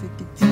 52